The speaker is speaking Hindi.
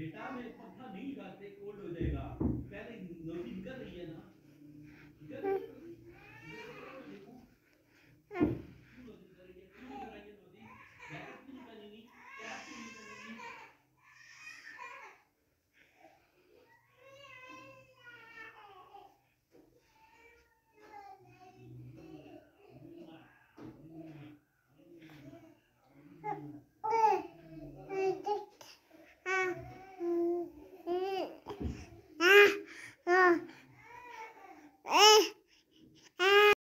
बेटा में पत्थर नहीं जाते कोल्ड हो जाएगा। पहले